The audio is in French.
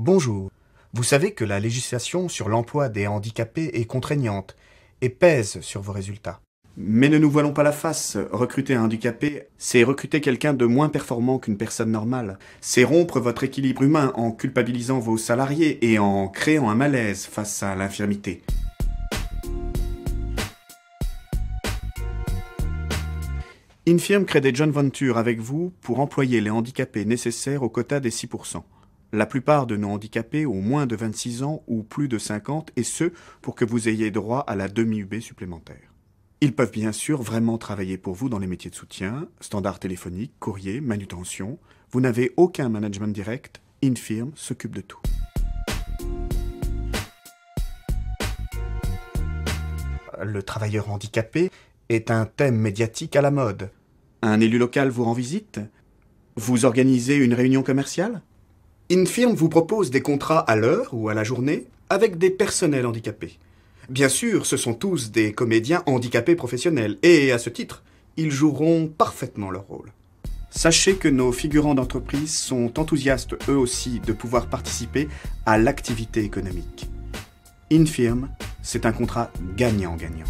Bonjour. Vous savez que la législation sur l'emploi des handicapés est contraignante et pèse sur vos résultats. Mais ne nous voilons pas la face, recruter un handicapé, c'est recruter quelqu'un de moins performant qu'une personne normale. C'est rompre votre équilibre humain en culpabilisant vos salariés et en créant un malaise face à l'infirmité. Infirm crée des joint ventures avec vous pour employer les handicapés nécessaires au quota des 6%. La plupart de nos handicapés ont moins de 26 ans ou plus de 50, et ce, pour que vous ayez droit à la demi-UB supplémentaire. Ils peuvent bien sûr vraiment travailler pour vous dans les métiers de soutien, standard téléphonique, courrier, manutention. Vous n'avez aucun management direct, Infirm s'occupe de tout. Le travailleur handicapé est un thème médiatique à la mode. Un élu local vous rend visite? Vous organisez une réunion commerciale? Infirm vous propose des contrats à l'heure ou à la journée avec des personnels handicapés. Bien sûr, ce sont tous des comédiens handicapés professionnels, et à ce titre, ils joueront parfaitement leur rôle. Sachez que nos figurants d'entreprise sont enthousiastes eux aussi de pouvoir participer à l'activité économique. Infirm, c'est un contrat gagnant-gagnant.